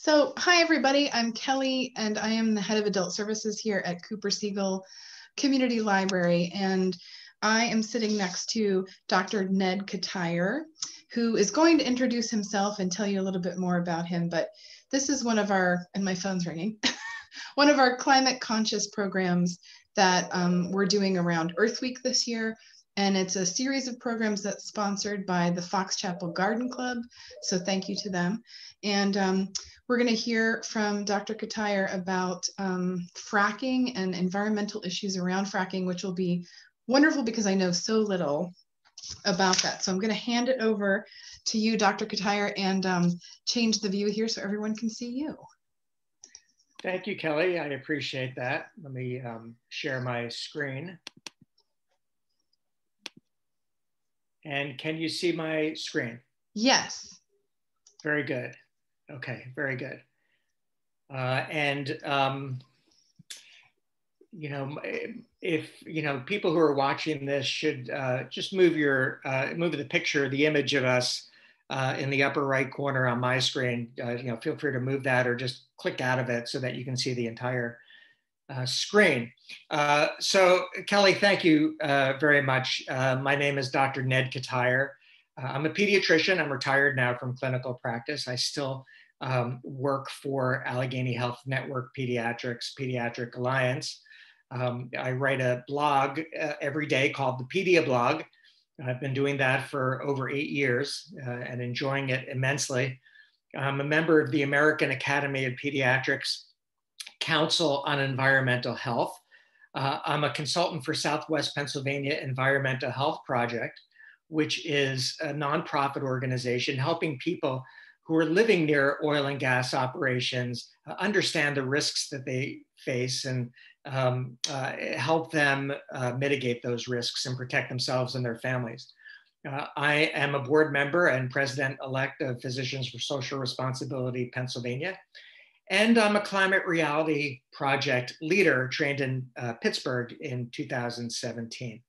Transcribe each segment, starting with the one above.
So, hi everybody, I'm Kelly and I am the head of adult services here at Cooper Siegel Community Library. And I am sitting next to Dr. Ned Ketyer, who is going to introduce himself and tell you a little bit more about him. But this is one of our, and my phone's ringing, one of our climate conscious programs that um, we're doing around Earth Week this year. And it's a series of programs that's sponsored by the Fox Chapel Garden Club. So thank you to them. And um, we're going to hear from Dr. Ketyer about um, fracking and environmental issues around fracking, which will be wonderful because I know so little about that. So I'm going to hand it over to you, Dr. Ketyer, and um, change the view here so everyone can see you. Thank you, Kelly. I appreciate that. Let me um, share my screen. And can you see my screen? Yes. Very good. Okay, very good. Uh, and um, you know, if you know people who are watching this should uh, just move your uh, move the picture, the image of us uh, in the upper right corner on my screen. Uh, you know, feel free to move that or just click out of it so that you can see the entire uh, screen. So Kelly, thank you very much. my name is Dr. Ned Ketyer. I'm a pediatrician. I'm retired now from clinical practice. I still um, work for Allegheny Health Network Pediatrics, Pediatric Alliance. Um, I write a blog uh, every day called the Pedia Blog. I've been doing that for over eight years uh, and enjoying it immensely. I'm a member of the American Academy of Pediatrics Council on Environmental Health. Uh, I'm a consultant for Southwest Pennsylvania Environmental Health Project, which is a nonprofit organization helping people who are living near oil and gas operations uh, understand the risks that they face and um, uh, help them uh, mitigate those risks and protect themselves and their families. Uh, I am a board member and president-elect of Physicians for Social Responsibility Pennsylvania, and I'm a climate reality project leader trained in uh, Pittsburgh in 2017.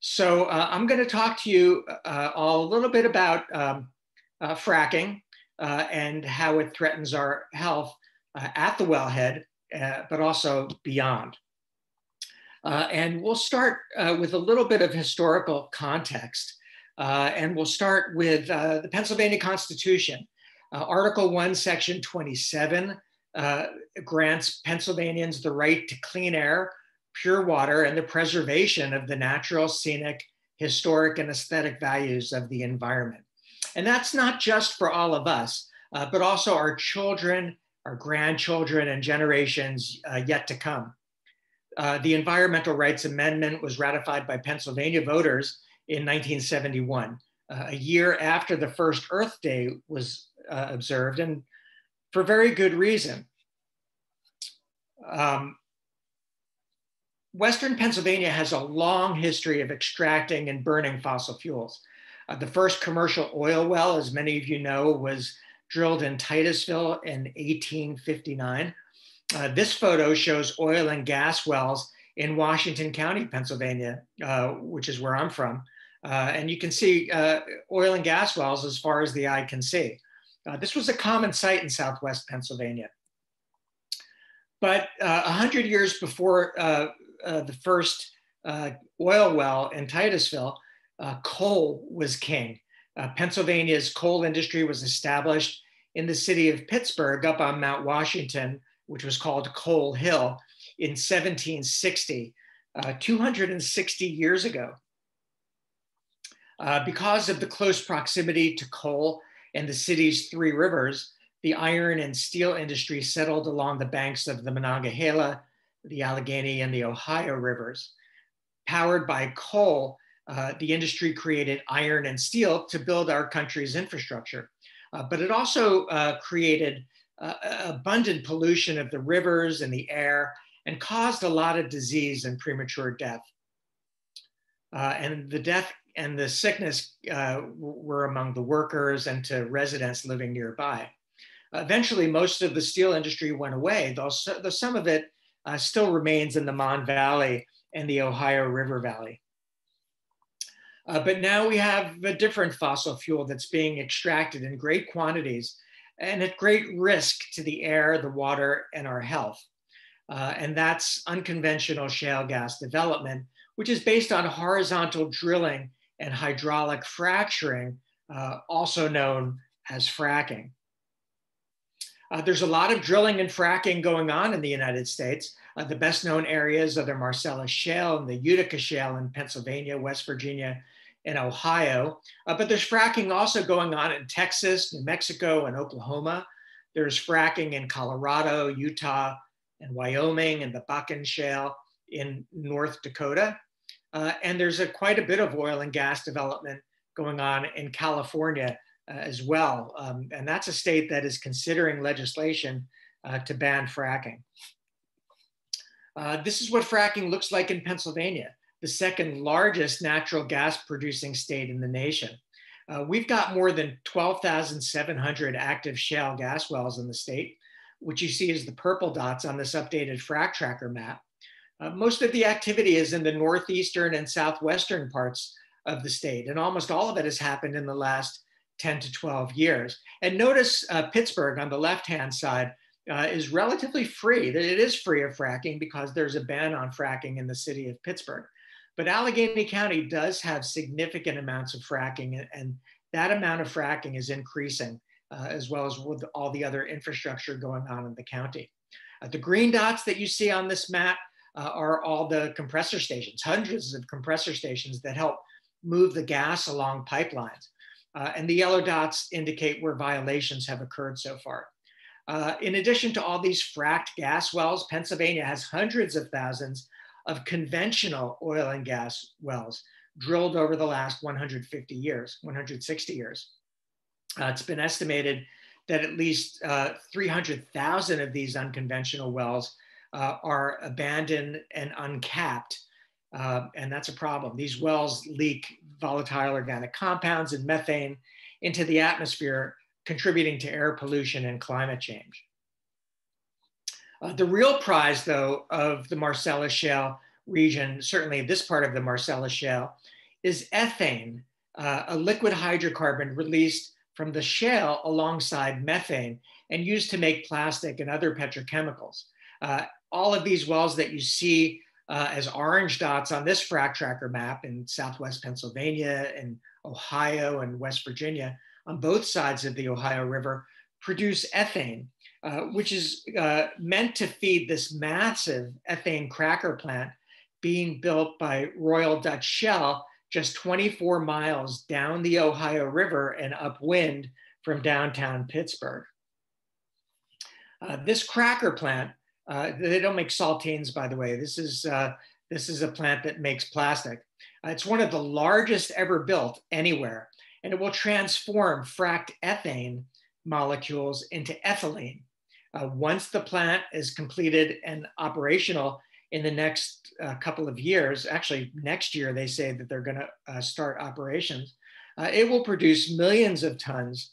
So uh, I'm going to talk to you all a little bit about um, fracking and how it threatens our health at the wellhead uh, but also beyond. Uh, and we'll start uh, with a little bit of historical context. Uh, and we'll start with uh, the Pennsylvania Constitution. Article 1, Section 27 grants Pennsylvanians the right to clean air, pure water, and the preservation of the natural, scenic, historic, and aesthetic values of the environment. And that's not just for all of us, but also our children our grandchildren and generations uh, yet to come. Uh, the Environmental Rights Amendment was ratified by Pennsylvania voters in 1971, uh, a year after the first Earth Day was uh, observed, and for very good reason. Um, Western Pennsylvania has a long history of extracting and burning fossil fuels. Uh, the first commercial oil well, as many of you know, was drilled in Titusville in 1859. Uh, this photo shows oil and gas wells in Washington County, Pennsylvania, uh, which is where I'm from. Uh, and you can see uh, oil and gas wells as far as the eye can see. Uh, this was a common sight in Southwest Pennsylvania. But 100 uh, years before the first oil well in Titusville, coal was king. Uh, Pennsylvania's coal industry was established in the city of Pittsburgh up on Mount Washington, which was called Coal Hill in 1760, uh, 260 years ago. Uh, because of the close proximity to coal and the city's three rivers, the iron and steel industry settled along the banks of the Monongahela, the Allegheny, and the Ohio rivers. Powered by coal, uh, the industry created iron and steel to build our country's infrastructure. Uh, but it also uh, created uh, abundant pollution of the rivers and the air and caused a lot of disease and premature death. Uh, and the death and the sickness were among the workers and to residents living nearby. Eventually, most of the steel industry went away, though, though some of it still remains in the Mon Valley and the Ohio River Valley. Uh, but now we have a different fossil fuel that's being extracted in great quantities and at great risk to the air, the water, and our health. Uh, and that's unconventional shale gas development, which is based on horizontal drilling and hydraulic fracturing, uh, also known as fracking. Uh, there's a lot of drilling and fracking going on in the United States. Uh, the best known areas are the Marcellus Shale and the Utica Shale in Pennsylvania, West Virginia, and Ohio. Uh, but there's fracking also going on in Texas, New Mexico, and Oklahoma. There's fracking in Colorado, Utah, and Wyoming, and the Bakken Shale in North Dakota. Uh, and there's a, quite a bit of oil and gas development going on in California uh, as well. Um, and that's a state that is considering legislation uh, to ban fracking. Uh, this is what fracking looks like in Pennsylvania, the second largest natural gas producing state in the nation. Uh, we've got more than 12,700 active shale gas wells in the state, which you see as the purple dots on this updated frac tracker map. Uh, most of the activity is in the northeastern and southwestern parts of the state, and almost all of it has happened in the last 10 to 12 years. And notice uh, Pittsburgh on the left-hand side uh, is relatively free. It is free of fracking because there's a ban on fracking in the city of Pittsburgh. But Allegheny County does have significant amounts of fracking and that amount of fracking is increasing uh, as well as with all the other infrastructure going on in the county. Uh, the green dots that you see on this map uh, are all the compressor stations, hundreds of compressor stations that help move the gas along pipelines. Uh, and the yellow dots indicate where violations have occurred so far. Uh, in addition to all these fracked gas wells, Pennsylvania has hundreds of thousands of conventional oil and gas wells drilled over the last 150 years, 160 years. Uh, it's been estimated that at least uh, 300,000 of these unconventional wells uh, are abandoned and uncapped uh, and that's a problem. These wells leak volatile organic compounds and methane into the atmosphere, contributing to air pollution and climate change. Uh, the real prize, though, of the Marcellus Shale region, certainly this part of the Marcellus Shale, is ethane, uh, a liquid hydrocarbon released from the shale alongside methane and used to make plastic and other petrochemicals. Uh, all of these wells that you see uh, as orange dots on this frac tracker map in Southwest Pennsylvania and Ohio and West Virginia on both sides of the Ohio River produce ethane, uh, which is uh, meant to feed this massive ethane cracker plant being built by Royal Dutch Shell just 24 miles down the Ohio River and upwind from downtown Pittsburgh. Uh, this cracker plant uh, they don't make saltines, by the way. This is, uh, this is a plant that makes plastic. It's one of the largest ever built anywhere, and it will transform fracked ethane molecules into ethylene. Uh, once the plant is completed and operational in the next uh, couple of years, actually next year, they say that they're gonna uh, start operations, it will produce millions of tons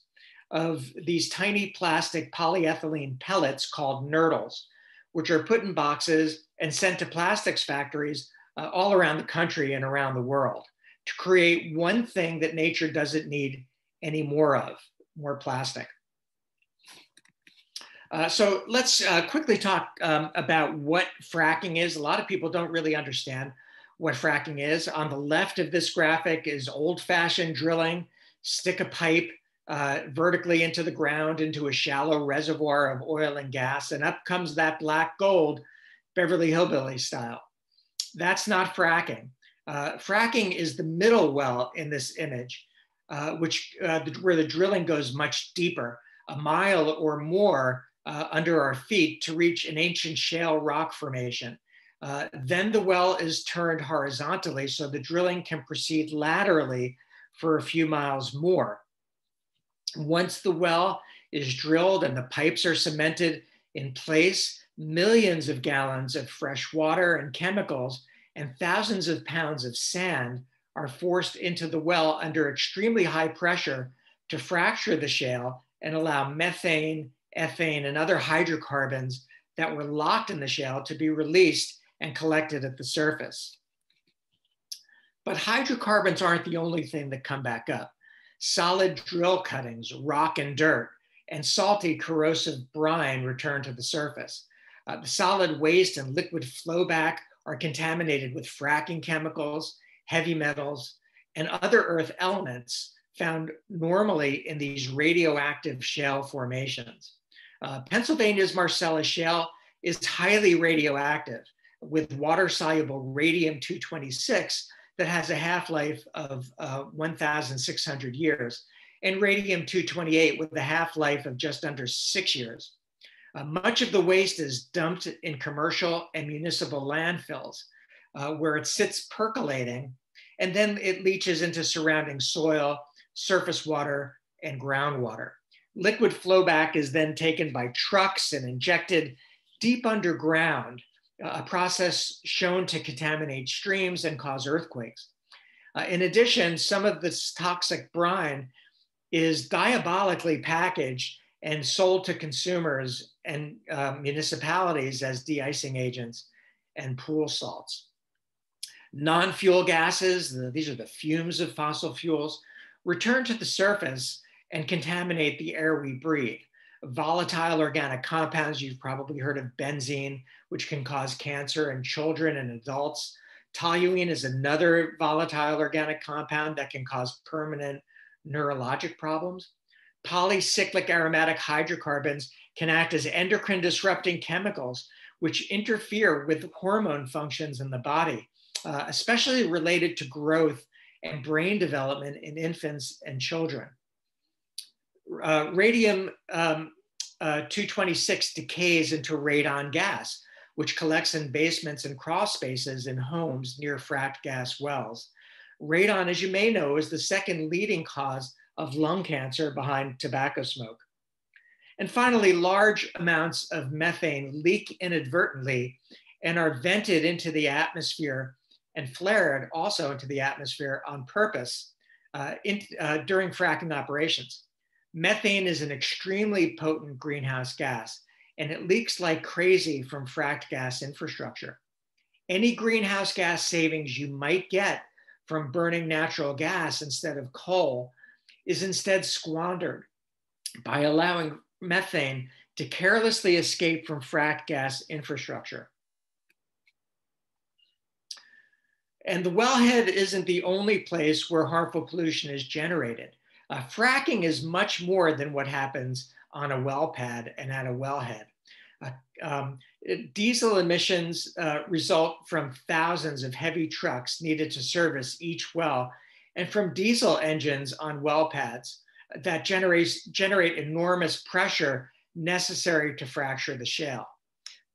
of these tiny plastic polyethylene pellets called nurdles which are put in boxes and sent to plastics factories uh, all around the country and around the world to create one thing that nature doesn't need any more of, more plastic. Uh, so let's uh, quickly talk um, about what fracking is. A lot of people don't really understand what fracking is. On the left of this graphic is old fashioned drilling, stick a pipe uh, vertically into the ground into a shallow reservoir of oil and gas, and up comes that black gold, Beverly Hillbilly style. That's not fracking. Uh, fracking is the middle well in this image, uh, which where the drilling goes much deeper, a mile or more uh, under our feet to reach an ancient shale rock formation. Uh, then the well is turned horizontally so the drilling can proceed laterally for a few miles more. Once the well is drilled and the pipes are cemented in place, millions of gallons of fresh water and chemicals and thousands of pounds of sand are forced into the well under extremely high pressure to fracture the shale and allow methane, ethane, and other hydrocarbons that were locked in the shale to be released and collected at the surface. But hydrocarbons aren't the only thing that come back up solid drill cuttings, rock and dirt, and salty corrosive brine return to the surface. Uh, the solid waste and liquid flowback are contaminated with fracking chemicals, heavy metals, and other earth elements found normally in these radioactive shale formations. Uh, Pennsylvania's Marcellus Shale is highly radioactive with water soluble radium 226 that has a half life of uh, 1,600 years, and radium 228 with a half life of just under six years. Uh, much of the waste is dumped in commercial and municipal landfills uh, where it sits percolating and then it leaches into surrounding soil, surface water, and groundwater. Liquid flowback is then taken by trucks and injected deep underground, uh, a process shown to contaminate streams and cause earthquakes. Uh, in addition, some of this toxic brine is diabolically packaged and sold to consumers and uh, municipalities as de-icing agents and pool salts. Non-fuel gases, these are the fumes of fossil fuels, return to the surface and contaminate the air we breathe. Volatile organic compounds, you've probably heard of benzene, which can cause cancer in children and adults. Toluene is another volatile organic compound that can cause permanent neurologic problems. Polycyclic aromatic hydrocarbons can act as endocrine disrupting chemicals, which interfere with hormone functions in the body, uh, especially related to growth and brain development in infants and children. Uh, radium um, uh, 226 decays into radon gas, which collects in basements and crawl spaces in homes near fracked gas wells. Radon, as you may know, is the second leading cause of lung cancer behind tobacco smoke. And finally, large amounts of methane leak inadvertently and are vented into the atmosphere and flared also into the atmosphere on purpose uh, in, uh, during fracking operations. Methane is an extremely potent greenhouse gas, and it leaks like crazy from fracked gas infrastructure. Any greenhouse gas savings you might get from burning natural gas instead of coal is instead squandered by allowing methane to carelessly escape from fracked gas infrastructure. And the wellhead isn't the only place where harmful pollution is generated. Uh, fracking is much more than what happens on a well pad and at a wellhead. Uh, um, diesel emissions uh, result from thousands of heavy trucks needed to service each well and from diesel engines on well pads that generates, generate enormous pressure necessary to fracture the shale.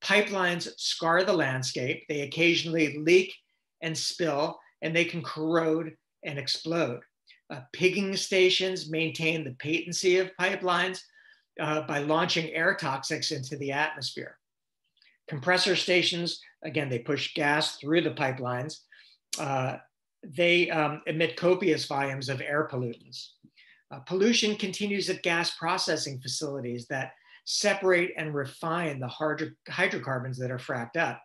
Pipelines scar the landscape. They occasionally leak and spill, and they can corrode and explode. Uh, pigging stations maintain the patency of pipelines uh, by launching air toxics into the atmosphere. Compressor stations, again, they push gas through the pipelines. Uh, they um, emit copious volumes of air pollutants. Uh, pollution continues at gas processing facilities that separate and refine the hydro hydrocarbons that are fracked up.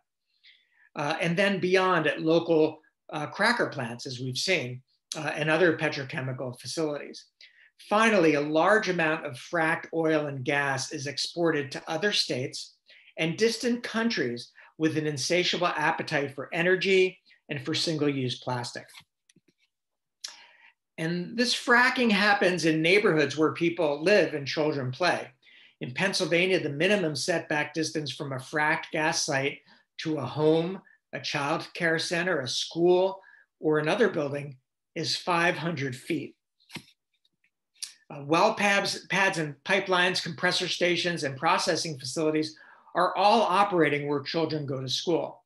Uh, and then beyond at local uh, cracker plants, as we've seen, uh, and other petrochemical facilities. Finally, a large amount of fracked oil and gas is exported to other states and distant countries with an insatiable appetite for energy and for single-use plastic. And this fracking happens in neighborhoods where people live and children play. In Pennsylvania, the minimum setback distance from a fracked gas site to a home, a child care center, a school, or another building is 500 feet. Uh, well pads, pads and pipelines, compressor stations, and processing facilities are all operating where children go to school.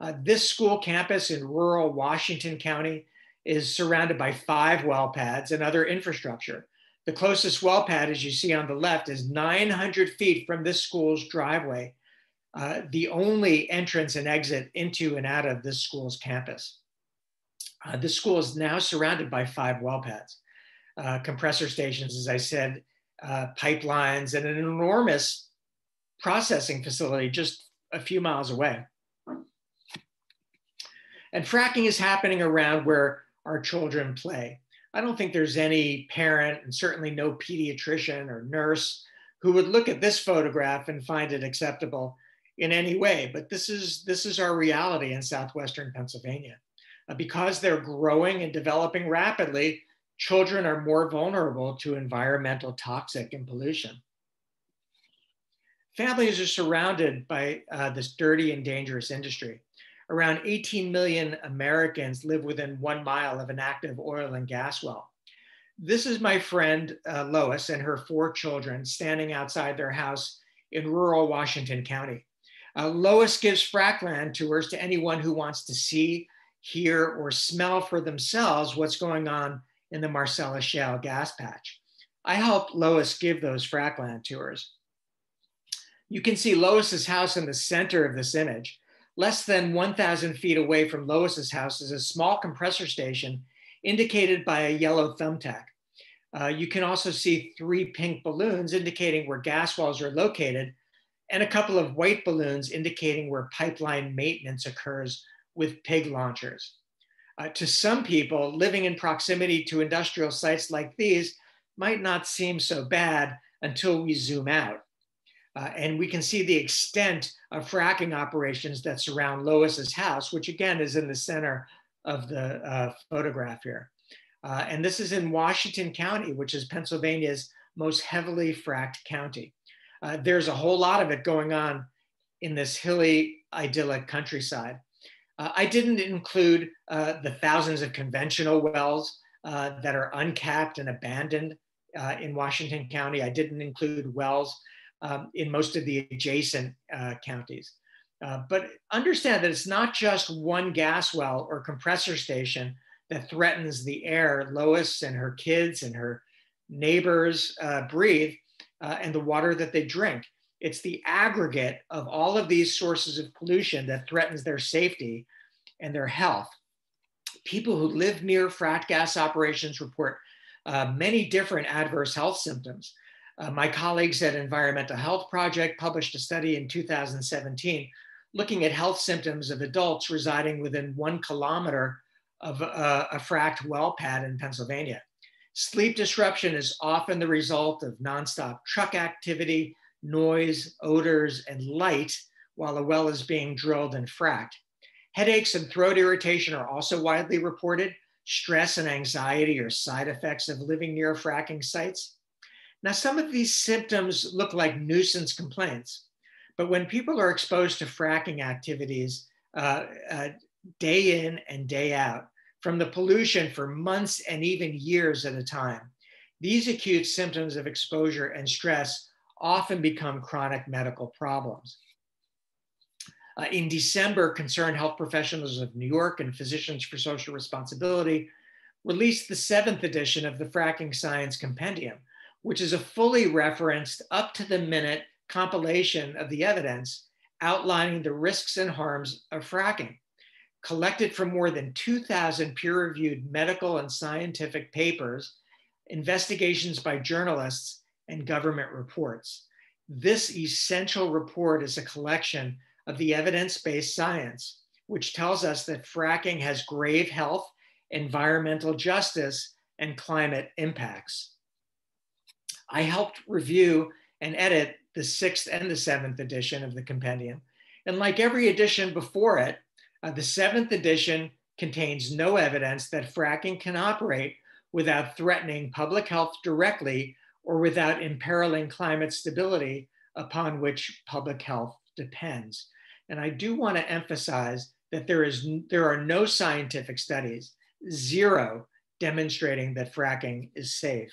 Uh, this school campus in rural Washington County is surrounded by five well pads and other infrastructure. The closest well pad, as you see on the left, is 900 feet from this school's driveway, uh, the only entrance and exit into and out of this school's campus. Uh, this school is now surrounded by five well pads, uh, compressor stations, as I said, uh, pipelines, and an enormous processing facility just a few miles away. And fracking is happening around where our children play. I don't think there's any parent and certainly no pediatrician or nurse who would look at this photograph and find it acceptable in any way. But this is, this is our reality in Southwestern Pennsylvania. Uh, because they're growing and developing rapidly, children are more vulnerable to environmental toxic and pollution. Families are surrounded by uh, this dirty and dangerous industry. Around 18 million Americans live within one mile of an active oil and gas well. This is my friend uh, Lois and her four children standing outside their house in rural Washington County. Uh, Lois gives frac land tours to anyone who wants to see, hear, or smell for themselves what's going on in the Marcellus Shale gas patch. I helped Lois give those frac land tours. You can see Lois's house in the center of this image. Less than 1,000 feet away from Lois's house is a small compressor station indicated by a yellow thumbtack. Uh, you can also see three pink balloons indicating where gas wells are located and a couple of white balloons indicating where pipeline maintenance occurs with pig launchers. Uh, to some people, living in proximity to industrial sites like these might not seem so bad until we zoom out. Uh, and we can see the extent of fracking operations that surround Lois's house, which again is in the center of the uh, photograph here. Uh, and this is in Washington County, which is Pennsylvania's most heavily fracked county. Uh, there's a whole lot of it going on in this hilly, idyllic countryside. Uh, I didn't include uh, the thousands of conventional wells uh, that are uncapped and abandoned uh, in Washington County. I didn't include wells um, in most of the adjacent uh, counties. but understand that it's not just one gas well or compressor station that threatens the air Lois and her kids and her neighbors breathe and the water that they drink. It's the aggregate of all of these sources of pollution that threatens their safety and their health. People who live near frac gas operations report uh, many different adverse health symptoms. Uh, my colleagues at Environmental Health Project published a study in 2017 looking at health symptoms of adults residing within one kilometer of uh, a fracked well pad in Pennsylvania. Sleep disruption is often the result of nonstop truck activity, noise, odors, and light while a well is being drilled and fracked. Headaches and throat irritation are also widely reported. Stress and anxiety are side effects of living near fracking sites. Now, some of these symptoms look like nuisance complaints, but when people are exposed to fracking activities uh, uh, day in and day out, from the pollution for months and even years at a time, these acute symptoms of exposure and stress often become chronic medical problems. Uh, in December, Concerned Health Professionals of New York and Physicians for Social Responsibility released the seventh edition of the Fracking Science Compendium, which is a fully referenced, up to the minute compilation of the evidence outlining the risks and harms of fracking, collected from more than 2,000 peer reviewed medical and scientific papers, investigations by journalists, and government reports. This essential report is a collection of the evidence-based science, which tells us that fracking has grave health, environmental justice, and climate impacts. I helped review and edit the sixth and the seventh edition of the compendium. And like every edition before it, uh, the seventh edition contains no evidence that fracking can operate without threatening public health directly or without imperiling climate stability upon which public health depends. And I do want to emphasize that there, is, there are no scientific studies, zero, demonstrating that fracking is safe.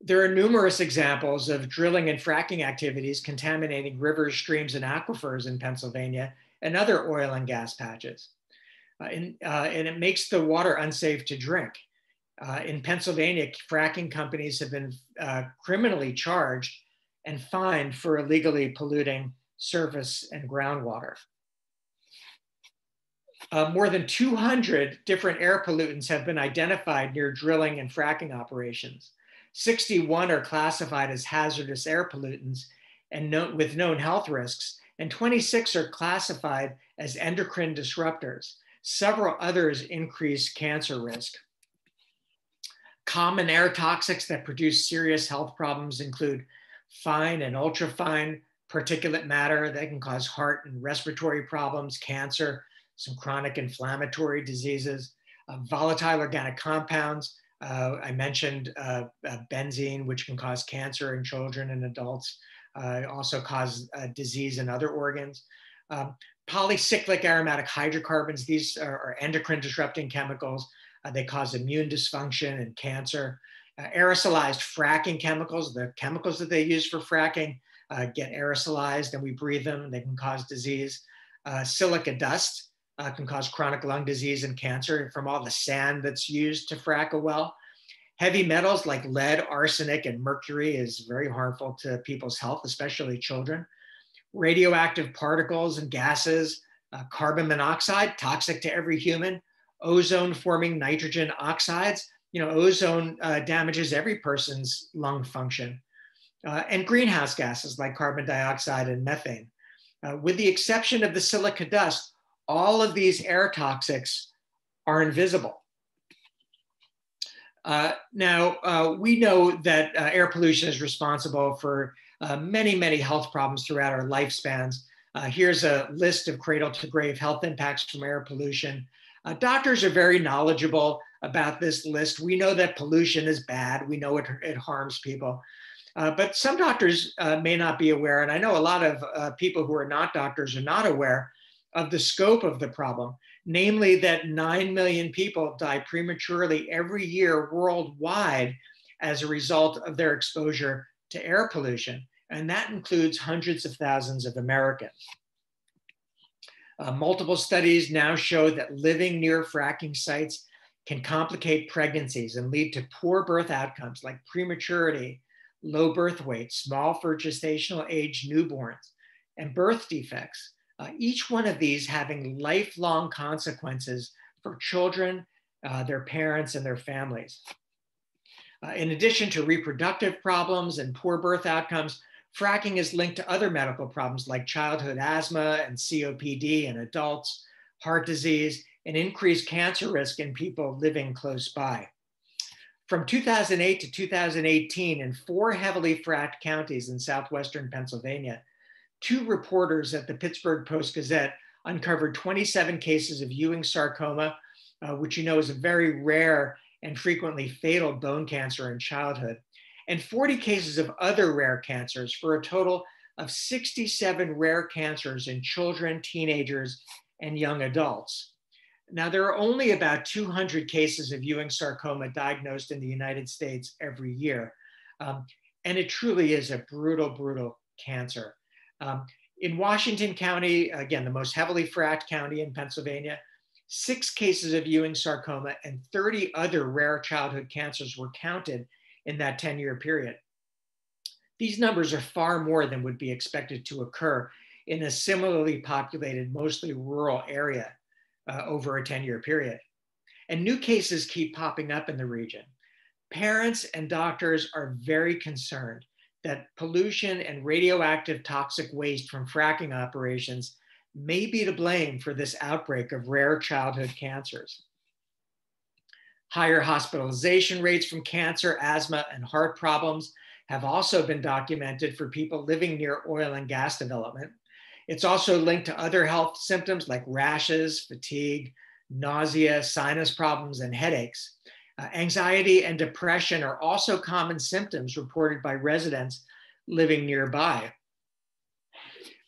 There are numerous examples of drilling and fracking activities contaminating rivers, streams, and aquifers in Pennsylvania and other oil and gas patches. Uh, and, uh, and it makes the water unsafe to drink. Uh, in Pennsylvania, fracking companies have been uh, criminally charged and fined for illegally polluting surface and groundwater. Uh, more than 200 different air pollutants have been identified near drilling and fracking operations. 61 are classified as hazardous air pollutants and no, with known health risks, and 26 are classified as endocrine disruptors. Several others increase cancer risk. Common air toxics that produce serious health problems include fine and ultrafine particulate matter that can cause heart and respiratory problems, cancer, some chronic inflammatory diseases, uh, volatile organic compounds. Uh, I mentioned uh, uh benzene, which can cause cancer in children and adults, uh, also cause uh, disease in other organs. Um, polycyclic aromatic hydrocarbons, these are, are endocrine disrupting chemicals. They cause immune dysfunction and cancer. aerosolized fracking chemicals, the chemicals that they use for fracking, uh, get aerosolized and we breathe them. and They can cause disease. Uh, silica dust uh, can cause chronic lung disease and cancer from all the sand that's used to frack a well. Heavy metals like lead, arsenic, and mercury is very harmful to people's health, especially children. Radioactive particles and gases, uh, carbon monoxide, toxic to every human. Ozone forming nitrogen oxides, you know, ozone uh, damages every person's lung function uh, and greenhouse gases like carbon dioxide and methane. Uh, with the exception of the silica dust, all of these air toxics are invisible. Uh, now, uh, we know that uh, air pollution is responsible for uh, many, many health problems throughout our lifespans. here's a list of cradle to grave health impacts from air pollution. Doctors are very knowledgeable about this list. We know that pollution is bad. We know it, it harms people. Uh, but some doctors uh, may not be aware, and I know a lot of uh, people who are not doctors are not aware of the scope of the problem, namely that 9 million people die prematurely every year worldwide as a result of their exposure to air pollution. And that includes hundreds of thousands of Americans. Uh, multiple studies now show that living near fracking sites can complicate pregnancies and lead to poor birth outcomes like prematurity, low birth weight, small for gestational age newborns, and birth defects, uh, each one of these having lifelong consequences for children, uh, their parents, and their families. Uh, in addition to reproductive problems and poor birth outcomes, fracking is linked to other medical problems like childhood asthma and COPD in adults, heart disease, and increased cancer risk in people living close by. From 2008 to 2018, in four heavily fracked counties in southwestern Pennsylvania, two reporters at the Pittsburgh Post Gazette uncovered 27 cases of Ewing sarcoma, uh, which you know is a very rare and frequently fatal bone cancer in childhood, and 40 cases of other rare cancers for a total of 67 rare cancers in children, teenagers, and young adults. Now, there are only about 200 cases of Ewing sarcoma diagnosed in the United States every year. Um, and it truly is a brutal, brutal cancer. Um, in Washington County, again, the most heavily fracked county in Pennsylvania, six cases of Ewing sarcoma and 30 other rare childhood cancers were counted in that 10 year period. These numbers are far more than would be expected to occur in a similarly populated, mostly rural area uh, over a 10 year period. And new cases keep popping up in the region. Parents and doctors are very concerned that pollution and radioactive toxic waste from fracking operations may be to blame for this outbreak of rare childhood cancers. Higher hospitalization rates from cancer, asthma, and heart problems have also been documented for people living near oil and gas development. It's also linked to other health symptoms like rashes, fatigue, nausea, sinus problems, and headaches. Uh, anxiety and depression are also common symptoms reported by residents living nearby.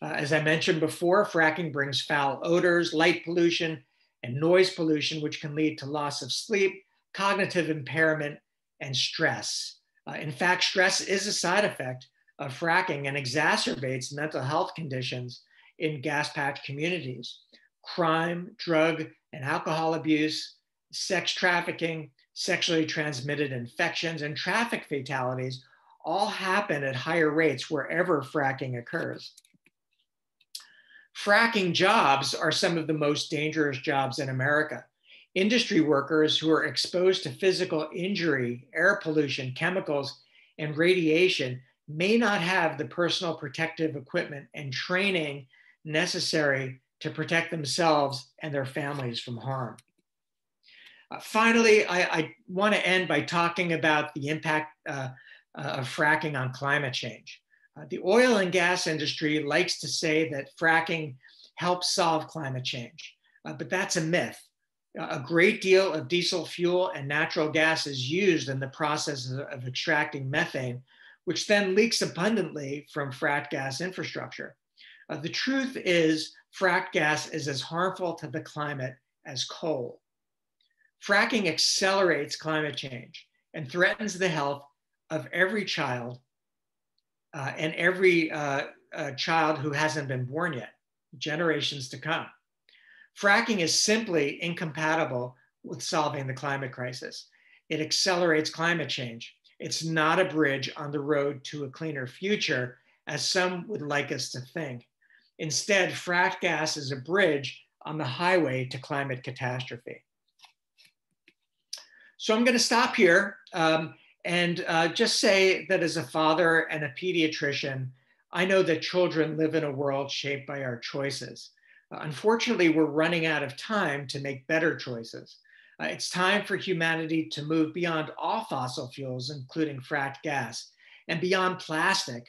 Uh, as I mentioned before, fracking brings foul odors, light pollution, and noise pollution, which can lead to loss of sleep, cognitive impairment, and stress. Uh, in fact, stress is a side effect of fracking and exacerbates mental health conditions in gas packed communities. Crime, drug, and alcohol abuse, sex trafficking, sexually transmitted infections, and traffic fatalities all happen at higher rates wherever fracking occurs. Fracking jobs are some of the most dangerous jobs in America. Industry workers who are exposed to physical injury, air pollution, chemicals, and radiation may not have the personal protective equipment and training necessary to protect themselves and their families from harm. Uh, finally, I, I want to end by talking about the impact uh, uh, of fracking on climate change. Uh, the oil and gas industry likes to say that fracking helps solve climate change, uh, but that's a myth. A great deal of diesel fuel and natural gas is used in the process of, extracting methane, which then leaks abundantly from fracked gas infrastructure. Uh, the truth is, fracked gas is as harmful to the climate as coal. Fracking accelerates climate change and threatens the health of every child uh, and every uh, uh, child who hasn't been born yet, generations to come. Fracking is simply incompatible with solving the climate crisis. It accelerates climate change. It's not a bridge on the road to a cleaner future, as some would like us to think. Instead, frack gas is a bridge on the highway to climate catastrophe. So I'm going to stop here. Um, and uh, just say that as a father and a pediatrician, I know that children live in a world shaped by our choices. Unfortunately, we're running out of time to make better choices. Uh, it's time for humanity to move beyond all fossil fuels, including fracked gas, and beyond plastic,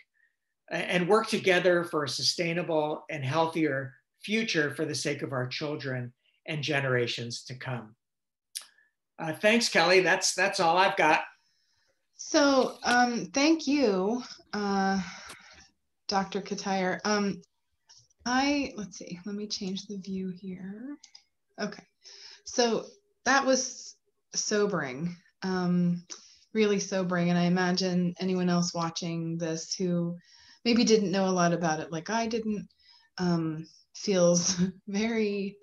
and work together for a sustainable and healthier future for the sake of our children and generations to come. Uh, thanks, Kelly. That's that's all I've got. So um, thank you, uh, Dr. Ketyer. Um, I, let's see, let me change the view here. Okay, so that was sobering, um, really sobering. And I imagine anyone else watching this who maybe didn't know a lot about it like I didn't, um, feels very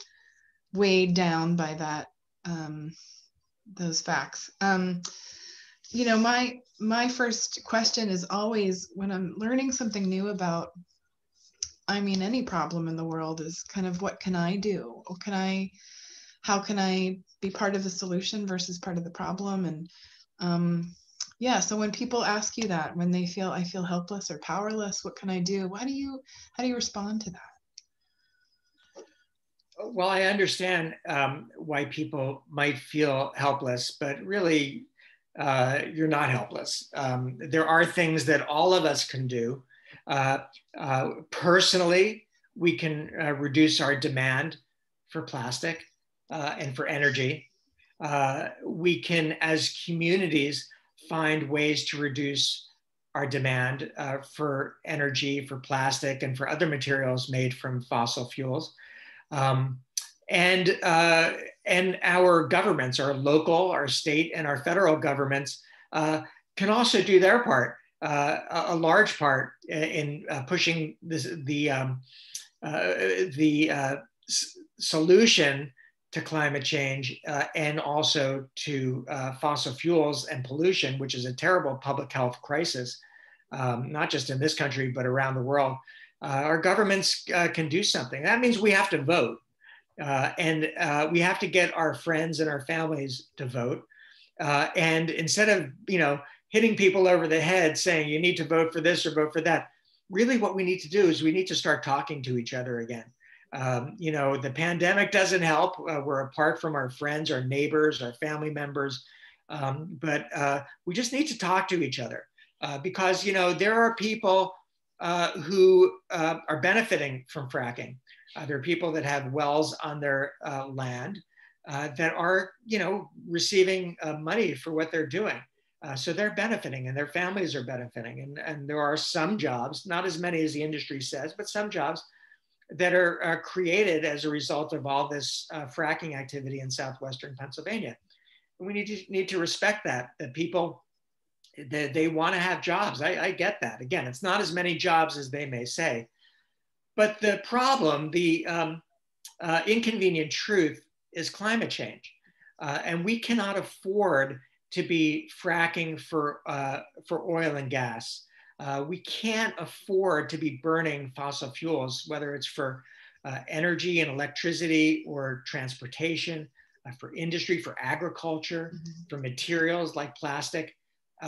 weighed down by that, um, those facts. Um, you know my my first question is always when i'm learning something new about i mean any problem in the world is kind of what can i do or can i how can i be part of the solution versus part of the problem and um, yeah so when people ask you that when they feel i feel helpless or powerless what can i do why do you how do you respond to that well i understand um, why people might feel helpless but really uh, you're not helpless. Um, there are things that all of us can do. Uh, uh, personally, we can uh, reduce our demand for plastic uh, and for energy. Uh, we can, as communities, find ways to reduce our demand for energy, for plastic, and for other materials made from fossil fuels. Um, and and our governments, our local, our state, and our federal governments can also do their part, uh, a, large part in uh, pushing this, the um, uh, the uh, solution to climate change and also to fossil fuels and pollution, which is a terrible public health crisis, um, not just in this country but around the world. our governments can do something. That means we have to vote. Uh, and uh, we have to get our friends and our families to vote. Uh, and instead of, you know, hitting people over the head saying you need to vote for this or vote for that, really what we need to do is we need to start talking to each other again. Um, you know, the pandemic doesn't help. Uh, we're apart from our friends, our neighbors, our family members. Um, but uh, we just need to talk to each other uh, because, you know, there are people who are benefiting from fracking. Uh, there are people that have wells on their uh, land uh, that are, you know, receiving uh, money for what they're doing. Uh, so they're benefiting and their families are benefiting. And, and there are some jobs, not as many as the industry says, but some jobs that are, are created as a result of all this uh, fracking activity in southwestern Pennsylvania. And we need to, need to respect that, that people, they, they want to have jobs. I, I get that. Again, it's not as many jobs as they may say, but the problem, the um, uh, inconvenient truth, is climate change. Uh, and we cannot afford to be fracking for, uh, for oil and gas. Uh, we can't afford to be burning fossil fuels, whether it's for uh, energy and electricity or transportation, uh, for industry, for agriculture, mm-hmm. for materials like plastic.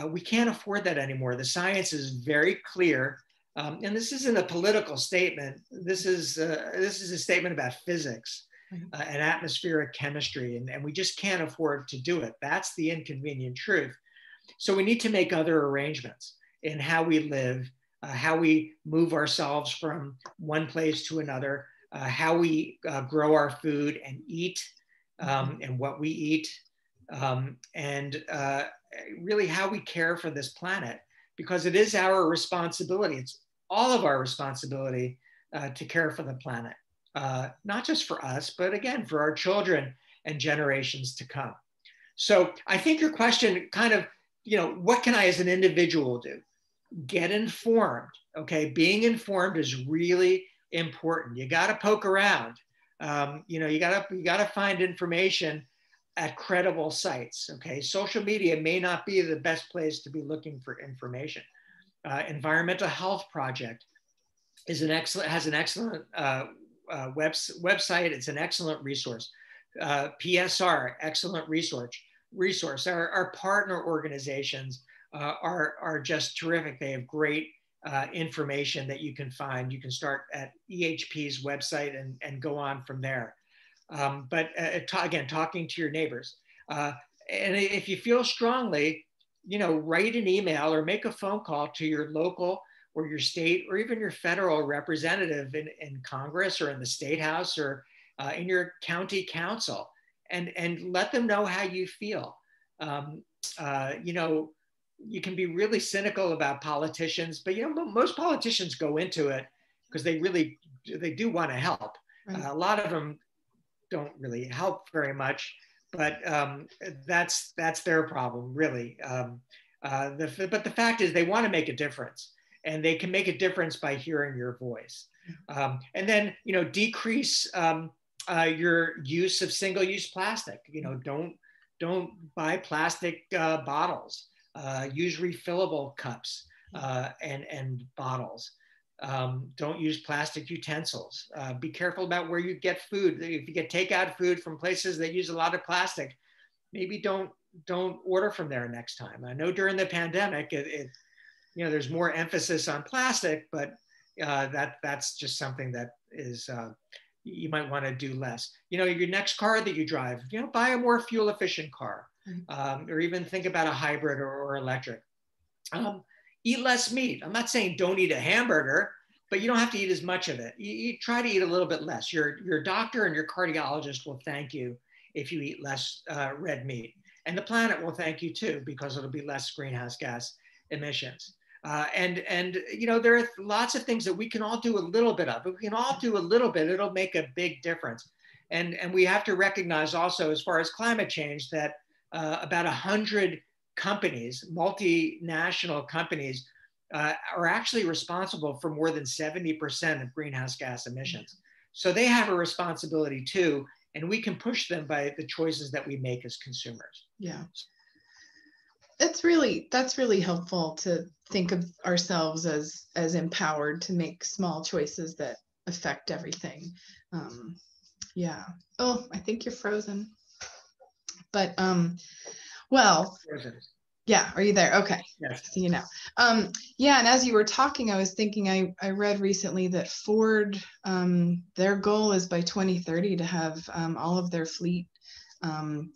we can't afford that anymore. The science is very clear um, and this isn't a political statement. This is, uh, this is a statement about physics. Uh, and atmospheric chemistry, and, and we just can't afford to do it. That's the inconvenient truth. So we need to make other arrangements in how we live, uh, how we move ourselves from one place to another, uh, how we uh, grow our food and eat, um, mm-hmm. and what we eat, um, and uh, really how we care for this planet, because it is our responsibility. It's all of our responsibility uh, to care for the planet, uh, not just for us, but again, for our children and generations to come. So I think your question kind of, you know, what can I as an individual do? Get informed. Okay. Being informed is really important. You got to poke around. Um, you know, you got to you got to find information at credible sites. Okay, social media may not be the best place to be looking for information. Uh, Environmental Health Project is an excellent has an excellent uh, uh, web, website. It's an excellent resource. Uh, PSR, excellent resource. Resource. Our, our partner organizations uh, are are just terrific. They have great uh, information that you can find. You can start at EHP's website and, and go on from there. Um, but uh, again, talking to your neighbors. And if you feel strongly, you know, write an email or make a phone call to your local or your state or even your federal representative in, in Congress or in the state house or uh, in your county council and, and let them know how you feel. Um, uh, you know, you can be really cynical about politicians, but you know, most politicians go into it because they really, they do want to help. Right. Uh, a lot of them don't really help very much, but um, that's that's their problem, really. Um, uh, the, but the fact is, they want to make a difference, and they can make a difference by hearing your voice. Um, and then, you know, decrease um, uh, your use of single-use plastic. You know, don't don't buy plastic uh, bottles. Uh, use refillable cups uh, and and bottles. Um, don't use plastic utensils. Uh, be careful about where you get food. If you get takeout food from places that use a lot of plastic, maybe don't don't order from there next time. I know during the pandemic, it, it you know there's more emphasis on plastic, but uh, that that's just something that is uh, you might want to do less. You know, your next car that you drive, you know, buy a more fuel efficient car, um, or even think about a hybrid or, or electric. Um, eat less meat. I'm not saying don't eat a hamburger, but you don't have to eat as much of it. You, you, try to eat a little bit less. Your, your doctor and your cardiologist will thank you if you eat less uh, red meat. And the planet will thank you too, because it'll be less greenhouse gas emissions. Uh, and, and, you know, there are lots of things that we can all do a little bit of. We can all do a little bit, it'll make a big difference. And, and we have to recognize also, as far as climate change, that uh, about 100 companies, multinational companies, uh, are actually responsible for more than 70% of greenhouse gas emissions. So they have a responsibility too, and we can push them by the choices that we make as consumers. Yeah. It's really that's really helpful to think of ourselves as as empowered to make small choices that affect everything. Um, yeah. Oh, I think you're frozen. But um, well, yeah, are you there? Okay. Yes. You now. Um, yeah, and as you were talking, I was thinking I, I read recently that Ford, um, their goal is by 2030 to have um, all of their fleet, um,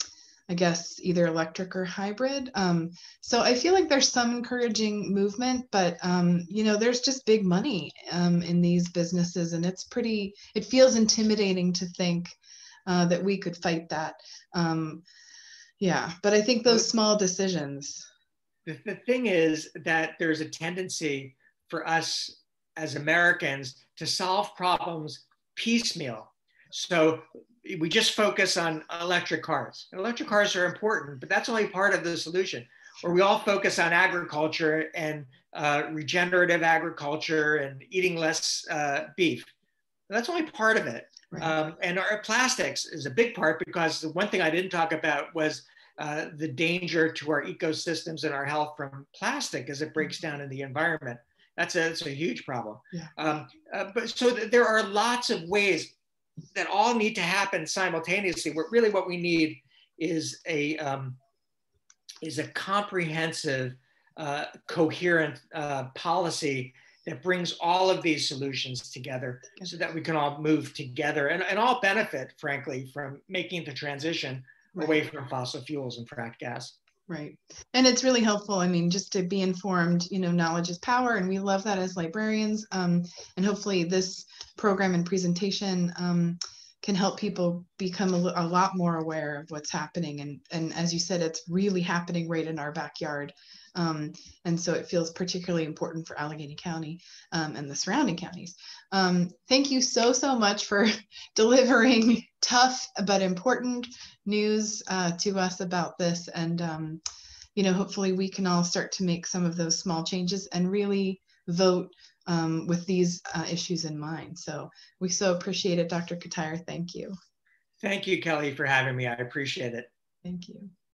I guess, either electric or hybrid. Um, so I feel like there's some encouraging movement, but um, you know, there's just big money in these businesses, and it's pretty. It feels intimidating to think uh, that we could fight that yeah but i think those small decisions the, the thing is that there's a tendency for us as americans to solve problems piecemeal so we just focus on electric cars electric cars are important but that's only part of the solution or we all focus on agriculture and uh, regenerative agriculture and eating less uh, beef that's only part of it Right. Um, and our plastics is a big part because the one thing I didn't talk about was uh, the danger to our ecosystems and our health from plastic as it breaks down in the environment. That's a, that's a huge problem. Yeah. Um, uh, but so th- there are lots of ways that all need to happen simultaneously. What really what we need is a um, is a comprehensive, uh, coherent uh, policy that brings all of these solutions together so that we can all move together and, and all benefit, frankly, from making the transition right. away from fossil fuels and fracked gas. Right. And it's really helpful. I mean, just to be informed, you know, knowledge is power, and we love that as librarians. Um, and hopefully, this program and presentation um, can help people become a, a, lot more aware of what's happening. And, and as you said, it's really happening right in our backyard. Um, and so it feels particularly important for Allegheny County um, and the surrounding counties. Um, thank you so, so much for delivering tough but important news uh, to us about this. And, um, you know, hopefully we can all start to make some of those small changes and really vote um, with these uh, issues in mind. So we so appreciate it, Dr. Ketyer. Thank you. Thank you, Kelly, for having me. I appreciate it. Thank you.